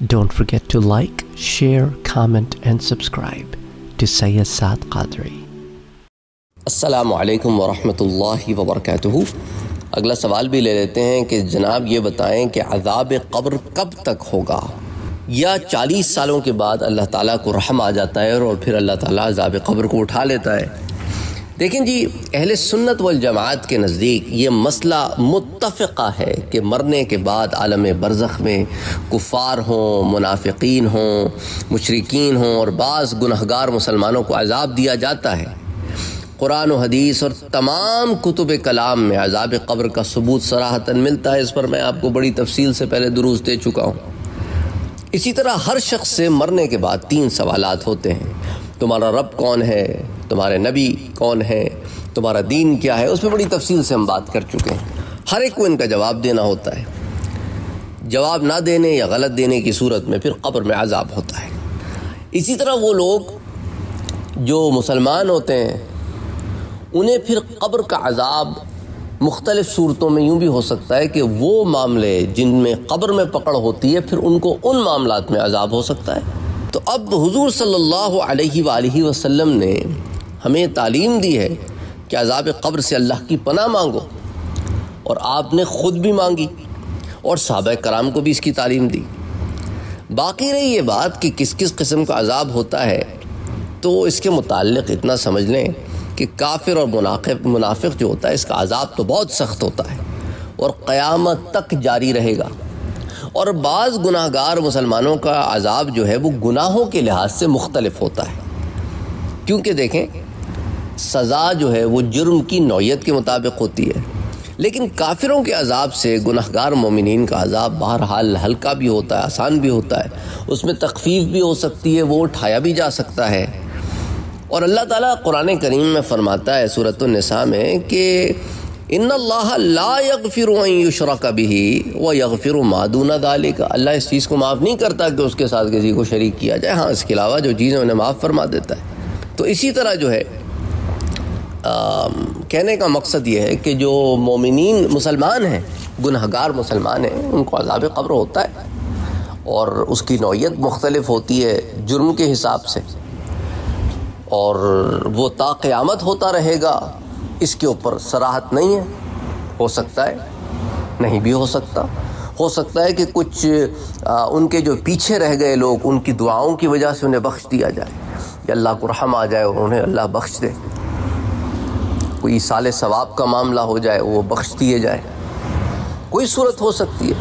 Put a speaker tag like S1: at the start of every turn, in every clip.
S1: Don't forget to like, share, comment, and subscribe to Sayyid Saad Qadri.
S2: السلام علیکم ورحمۃ اللہ وبرکاتہ اگلا سوال بھی لے لیتے ہیں کہ جناب یہ بتائیں کہ عذاب قبر کب تک ہوگا؟ یا چالیس سالوں کے بعد اللہ تعالیٰ کو رحم آ جاتا ہے اور پھر اللہ تعالیٰ عذاب قبر کو اٹھا لیتا ہے؟ دیکھیں جی اہل سنت والجماعت کے نزدیک یہ مسئلہ متفقہ ہے کہ مرنے کے بعد عالم برزخ میں کفار ہوں، منافقین ہوں مشرقین ہوں اور بعض گنہگار مسلمانوں کو عذاب دیا جاتا ہے۔ قرآن و حدیث اور تمام کتب کلام میں عذاب قبر کا ثبوت سراحتاً ملتا ہے، اس پر میں آپ کو بڑی تفصیل سے پہلے دروس دے چکا ہوں۔ اسی طرح ہر شخص سے مرنے کے بعد تین سوالات ہوتے ہیں۔ تمہارا رب کون ہے؟ تمہارے نبی کون ہے تمہارا دین کیا ہے؟ اس میں بڑی تفصیل سے ہم بات کر چکے ہیں۔ ہر ایک کو ان کا جواب دینا ہوتا ہے۔ جواب نہ دینے یا غلط دینے کی صورت میں پھر قبر میں عذاب ہوتا ہے۔ اسی طرح وہ لوگ جو مسلمان ہوتے ہیں، انہیں پھر قبر کا عذاب مختلف صورتوں میں یوں بھی ہو سکتا ہے کہ وہ معاملے جن میں قبر میں پکڑ ہوتی ہے، پھر ان کو ان معاملات میں عذاب ہو سکتا ہے۔ تو اب حضور صلی اللہ علیہ وآلہ وسلم نے ہمیں تعلیم دی ہے کہ عذاب قبر سے اللہ کی پناہ مانگو۔ اور آپ نے خود بھی مانگی اور صحابہ کرام کو بھی اس کی تعلیم دی۔ باقی رہی یہ بات کہ کس کس قسم کا عذاب ہوتا ہے، تو اس کے متعلق اتنا سمجھ لیں کہ کافر اور منافق منافق جو ہوتا ہے، اس کا عذاب تو بہت سخت ہوتا ہے اور قیامت تک جاری رہے گا۔ اور بعض گناہ گار مسلمانوں کا عذاب جو ہے، وہ گناہوں کے لحاظ سے مختلف ہوتا ہے۔ کیونکہ دیکھیں سزا جو ہے وہ جرم کی نوعیت کے مطابق ہوتی ہے۔ لیکن کافروں کے عذاب سے گناہ گار مومنین کا عذاب بہرحال ہلکا بھی ہوتا ہے، آسان بھی ہوتا ہے۔ اس میں تخفیف بھی ہو سکتی ہے، وہ اٹھایا بھی جا سکتا ہے۔ اور اللہ تعالیٰ قرآن کریم میں فرماتا ہے صورت النساء میں کہ ان اللہ لا یغفر ان یشرک به و یغفر ما دون ذلك اللہ اس چیز کو معاف نہیں کرتا کہ اس کے ساتھ کسی کو شریک کیا جائے۔ ہاں اس کے علاوہ جو چیزیں انہیں معاف فرما دیتا ہے۔ تو اسی طرح جو ہے کہنے کا مقصد یہ ہے کہ جو مومنین مسلمان ہیں، گنہگار مسلمان ہیں، ان کو عذاب قبر ہوتا ہے اور اس کی نوعیت مختلف ہوتی ہے جرم کے حساب سے اور وہ تا قیامت ہوتا رہے گا، اس کے اوپر سراحت نہیں ہے۔ ہو سکتا ہے، نہیں بھی ہو سکتا۔ ہو سکتا ہے کہ کچھ ان کے جو پیچھے رہ گئے لوگ، ان کی دعاؤں کی وجہ سے انہیں بخش دیا جائے۔ یا اللہ کو رحم آ جائے اور انہیں اللہ بخش دے۔ کوئی سال ثواب کا معاملہ ہو جائے، وہ بخش دیے جائے کوئی صورت ہو سکتی ہے،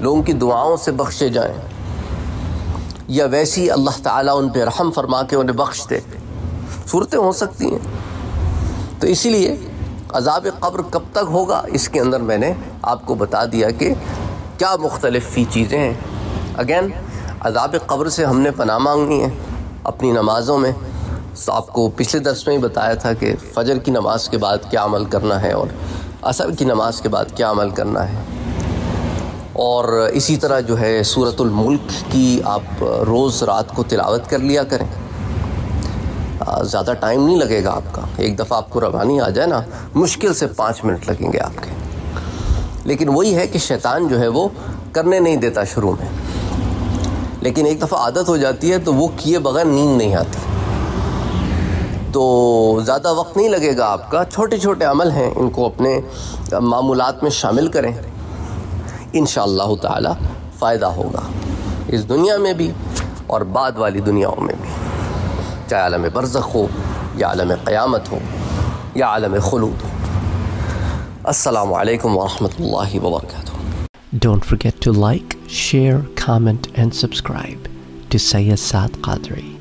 S2: لوگوں کی دعاؤں سے بخشے جائیں۔ یا ویسی اللہ تعالیٰ ان پہ رحم فرما کے انہیں بخش دے۔ صورتیں ہو سکتی ہیں۔ تو اسی لیے عذاب قبر کب تک ہوگا، اس کے اندر میں نے آپ کو بتا دیا کہ کیا مختلف فی چیزیں ہیں۔ اگین عذاب قبر سے ہم نے پناہ مانگنی ہے، اپنی نمازوں میں۔ آپ کو پچھلے درس میں ہی بتایا تھا کہ فجر کی نماز کے بعد کیا عمل کرنا ہے اور عصر کی نماز کے بعد کیا عمل کرنا ہے۔ اور اسی طرح جو ہے صورت الملک کی آپ روز رات کو تلاوت کر لیا کریں۔ زیادہ ٹائم نہیں لگے گا آپ کا۔ ایک دفعہ آپ کو روانی آ جائے نا، مشکل سے پانچ منٹ لگیں گے آپ کے۔ لیکن وہی ہے کہ شیطان جو ہے وہ کرنے نہیں دیتا شروع میں۔ لیکن ایک دفعہ عادت ہو جاتی ہے تو وہ کیے بغیر نیند نہیں آتی۔ تو زیادہ وقت نہیں لگے گا آپ کا۔ چھوٹے چھوٹے عمل ہیں ان کو اپنے معمولات میں شامل کریں۔ انشاءاللہ تعالی فائدہ ہوگا۔ اس دنیا میں بھی اور بعد والی دنیاؤں میں بھی۔ چاہے عالم برزخ ہو یا عالم قیامت ہو یا عالم خلود ہو۔ السلام علیکم ورحمۃ اللہ وبرکاتہ۔
S1: Don't forget to like, share, comment, and subscribe to Sayyid Saad Qadri.